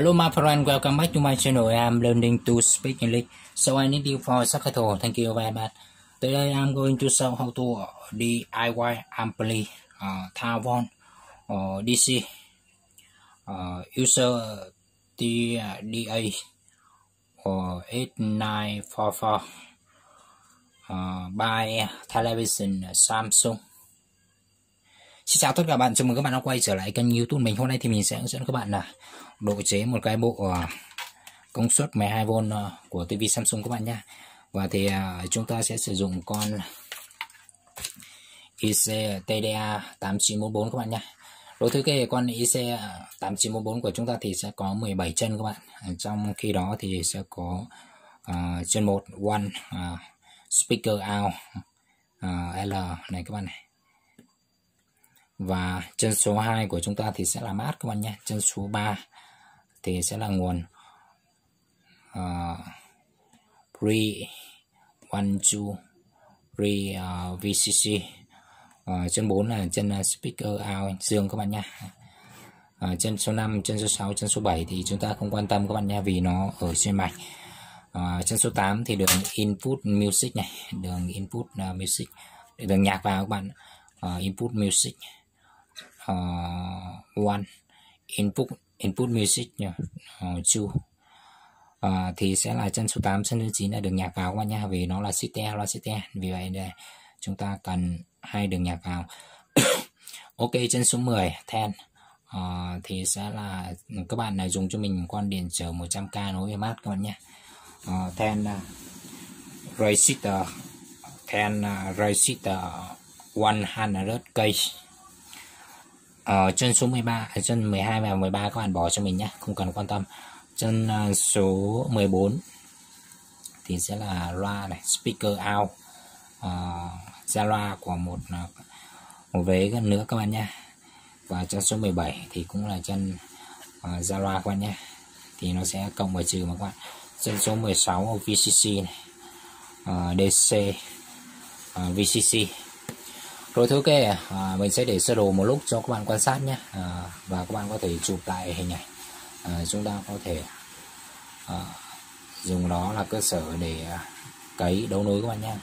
Hello my friend, welcome back to my channel. I'm learning to speak English, so I need you for subtitle. Thank you very much. Today I'm going to show how to DIY ampli uh, ờ, Tavon or ờ, DC uh, ờ, user TDA or 8944 uh, by television Samsung. Xin chào tất cả các bạn, chào mừng các bạn đã quay trở lại kênh youtube mình. Hôm nay thì mình sẽ hướng dẫn các bạn là độ chế một cái bộ ờ, công suất 12V ờ, của TV Samsung các bạn nhé Và thì ờ, chúng ta sẽ sử dụng con IC TDA 8944 các bạn nhé Đối thứ cái con IC 8944 của chúng ta thì sẽ có 17 chân các bạn. Trong khi đó thì sẽ có uh, chân 1 one uh, speaker out uh, L này các bạn này và chân số 2 của chúng ta thì sẽ là mát các bạn nhé. Chân số 3 thì sẽ là nguồn uh, pre one two pre uh, VCC uh, chân 4 là chân uh, speaker out dương các bạn nhé. Uh, chân số 5 chân số 6 chân số 7 thì chúng ta không quan tâm các bạn nha vì nó ở trên mạch. Uh, chân số 8 thì đường input music này đường input uh, music đường nhạc vào các bạn. Uh, input music uh, one input input music nha uh, ờ, two. Uh, thì sẽ là chân số 8 chân số 9 là đường nhạc vào các bạn nha vì nó là system loa system vì vậy đây chúng ta cần hai đường nhạc vào ok chân số 10 ten. Uh, thì sẽ là các bạn này dùng cho mình con điện trở 100k nối với mát các bạn nhé uh, ờ, ten uh, resistor ten uh, resistor 100k uh, chân số 13 ở à, chân 12 và 13 các bạn bỏ cho mình nhé không cần quan tâm. Chân uh, số 14 thì sẽ là loa này speaker out. Uh, ra loa của một à, một vế gần nữa các bạn nhé và chân số 17 thì cũng là chân uh, ra loa các bạn nhé thì nó sẽ cộng và trừ mà các bạn. Chân số 16 VCC này. Uh, DC uh, VCC rồi thứ kê à, mình sẽ để sơ đồ một lúc cho các bạn quan sát nhé. À, và các bạn có thể chụp lại hình ảnh. À, chúng ta có thể à, dùng đó là cơ sở để à, cấy đấu nối các bạn nhé.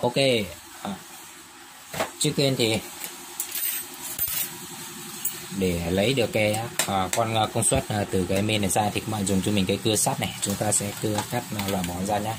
Ok à, trước tiên thì để lấy được cái à, con à, công suất à, từ cái men này ra thì các bạn dùng cho mình cái cưa sắt này. Chúng ta sẽ cưa cắt à, loại bỏ ra nhé.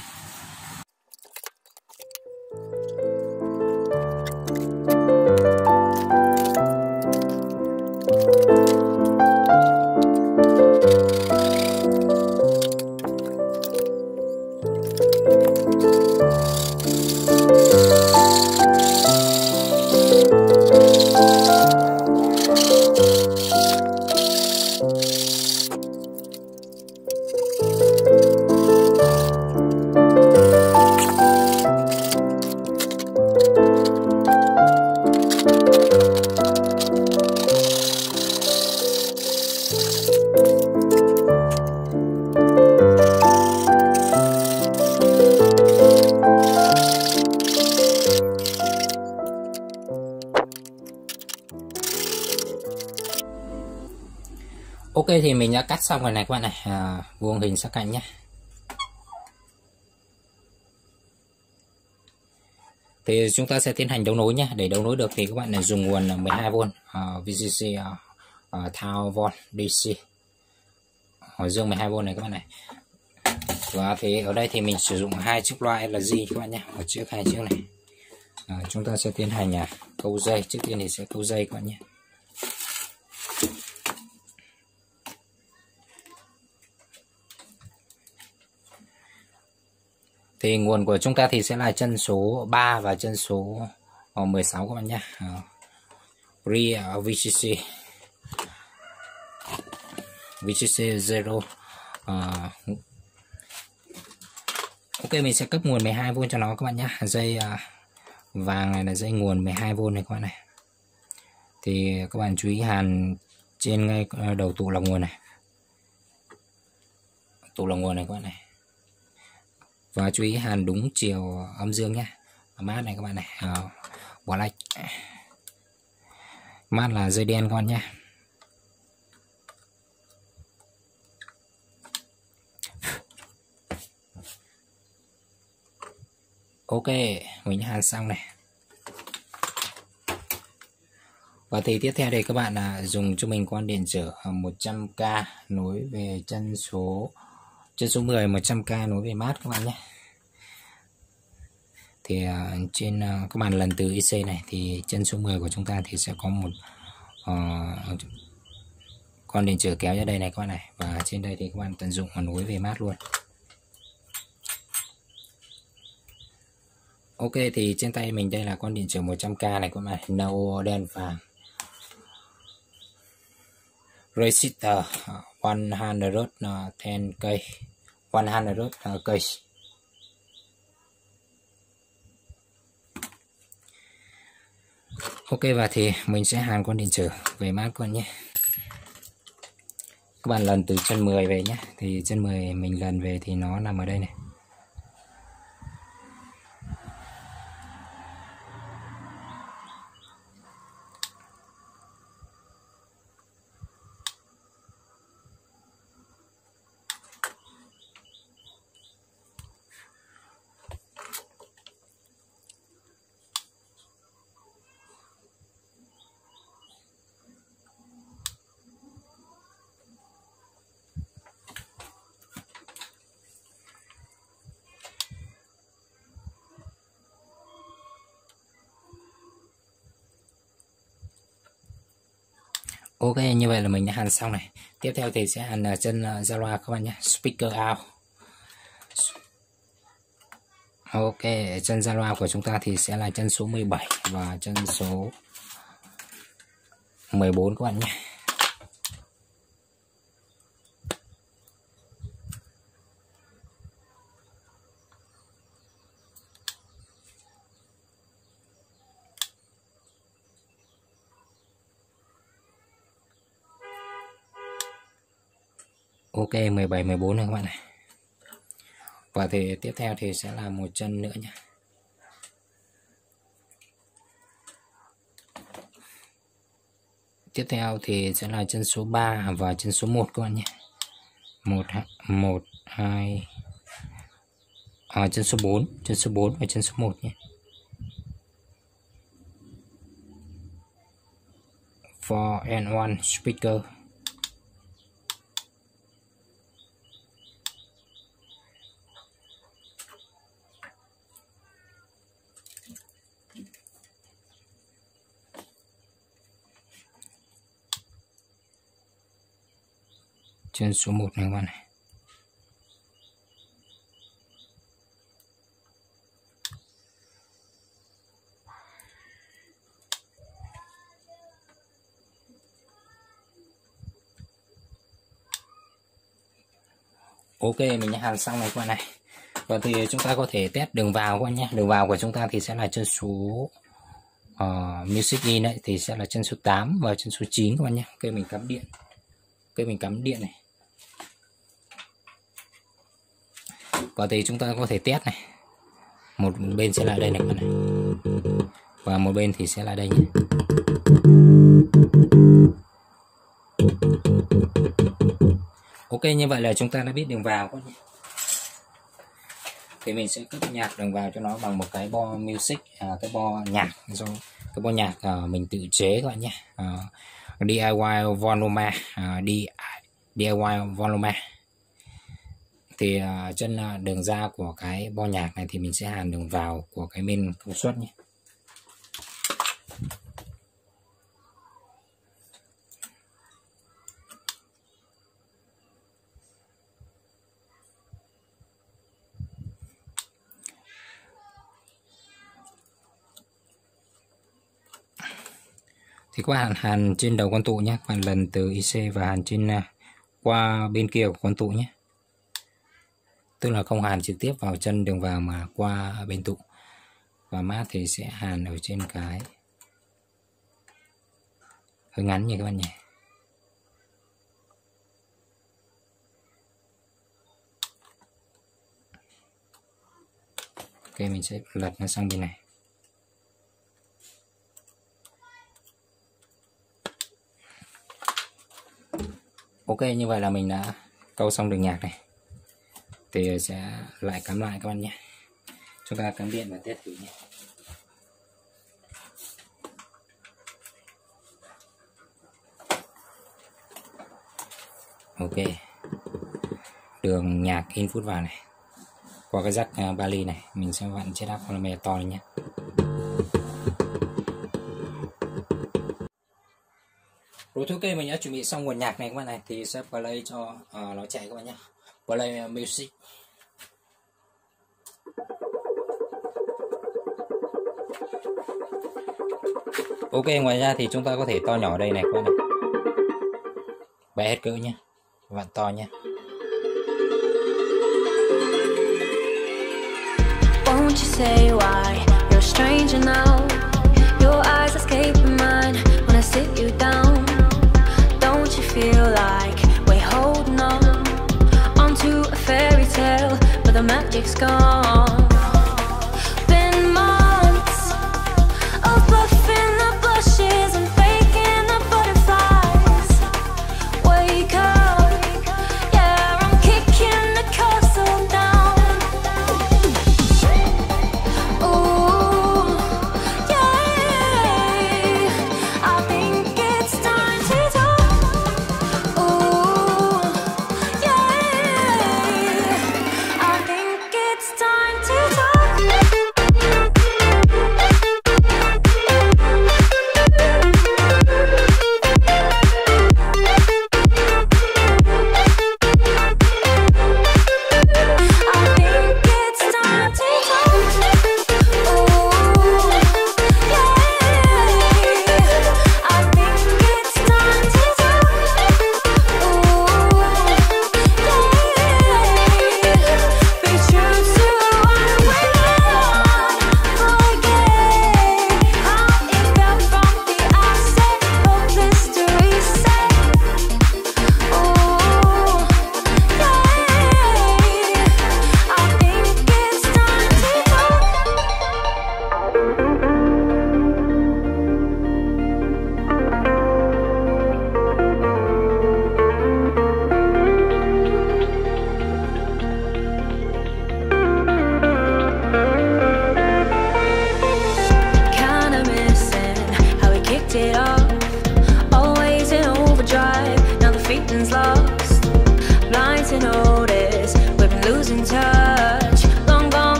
Đây thì mình đã cắt xong rồi này các bạn này. À, vuông hình sắc cạnh nhé thì chúng ta sẽ tiến hành đấu nối nhé để đấu nối được thì các bạn này dùng nguồn 12V uh, VCC uh, uh, thao von DC hồi dương 12V này các bạn này. Và thì ở đây thì mình sử dụng hai chiếc loa LG các bạn nhé một chiếc hai chiếc này. À, chúng ta sẽ tiến hành à, câu dây. Trước tiên thì sẽ câu dây các bạn nhé thì nguồn của chúng ta thì sẽ là chân số 3 và chân số ờ, 16 các bạn nhé. Ờ, Pre ờ, VCC VCC 0 uh, Ok mình sẽ cấp nguồn 12V cho nó các bạn nhé. Dây uh, vàng này là dây nguồn 12V này các bạn này. Thì các bạn chú ý hàn trên ngay đầu tụ lọc nguồn này. Tụ lọc nguồn này các bạn này và chú ý hàn đúng chiều âm dương nhé mát này các bạn này. À, quả lạch. Mát là dây đen con nhé ok mình hàn xong này. Và thì tiếp theo đây các bạn là dùng cho mình con điện trở 100k nối về chân số chân số 10 100k nối về mát các bạn nhé. Thì uh, trên uh, các bạn lần từ IC này thì chân số 10 của chúng ta thì sẽ có một uh, con điện trở kéo ra đây này các bạn này. Và trên đây thì các bạn tận dụng và nối về mát luôn. Ok thì trên tay mình đây là con điện trở 100k này các bạn nâu đen vàng. Resistor à, 110k 100k à, Ok, và thì mình sẽ hàn con điện trở về mát con nhé. Các bạn lần từ chân 10 về nhé. Thì chân 10 mình lần về thì nó nằm ở đây này. Ok, như vậy là mình đã hàn xong này. Tiếp theo thì sẽ hàn chân ra ờ, loa các bạn nhé. Speaker out. Ok chân ra loa của chúng ta thì sẽ là chân số 17 và chân số 14 các bạn nhé. Ok 17 14 này các bạn này. Và thì tiếp theo thì sẽ là một chân nữa nhé tiếp theo thì sẽ là chân số 3 và chân số 1 các bạn nhé. 1 1 2 à, chân số 4 chân số 4 và chân số 1 nhé. For and 1 speaker. Trên số 1 này các bạn này. Ok mình đã hàn xong này các bạn này. Và thì chúng ta có thể test đường vào các bạn nhé. Đường vào của chúng ta thì sẽ là chân số uh, music in đấy thì sẽ là chân số 8 và chân số 9 các bạn nhé. Cây okay, mình cắm điện. Cây okay, mình cắm điện này. Và thì chúng ta có thể test này. Một bên sẽ là đây này và một bên thì sẽ là đây nhé. Ok như vậy là chúng ta đã biết đường vào các thì mình sẽ cất nhạc đường vào cho nó bằng một cái bo music à, cái bo nhạc do cái bo nhạc à, mình tự chế các bạn nhé. À, DIY Volume à, DIY Volume thì uh, chân uh, đường ra của cái bo nhạc này thì mình sẽ hàn đường vào của cái min công suất nhé. Thì các bạn hàn trên đầu con tụ nhé hàn bạn lần từ IC và hàn trên à, qua bên kia của con tụ nhé tức là không hàn trực tiếp vào chân đường vào mà qua bên tụ. Và mát thì sẽ hàn ở trên cái. Hơi ngắn như các bạn nhỉ. Ok, mình sẽ lật nó sang bên này. Ok, như vậy là mình đã câu xong đường nhạc này thì sẽ lại cắm lại các bạn nhé. Chúng ta cắm điện và test thử nhé. Ok. Đường nhạc input vào này. Qua cái jack uh, Bali này mình sẽ vặn chiếc áp polymer to lên nhé. Rồi ok mình đã chuẩn bị xong nguồn nhạc này các bạn này thì sẽ play cho uh, nó chạy các bạn nhé play music ok, ngoài ra thì chúng ta có thể to nhỏ đây này, các bạn này bé hết cỡ nhé bạn to nhé Won't you say why you're a stranger now? Your eyes escape mine when I sit you down. Magic's gone?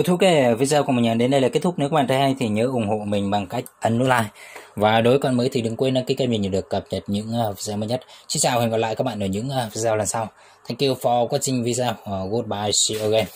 Rồi thú okay, video của mình đến đây là kết thúc. Nếu các bạn thấy hay thì nhớ ủng hộ mình bằng cách ấn nút like. Và đối với con mới thì đừng quên đăng ký kênh mình để được cập nhật những ờ, video mới nhất. Xin chào và hẹn gặp lại các bạn ở những ờ, video lần sau. Thank you for watching video. Ờ, goodbye, see you again.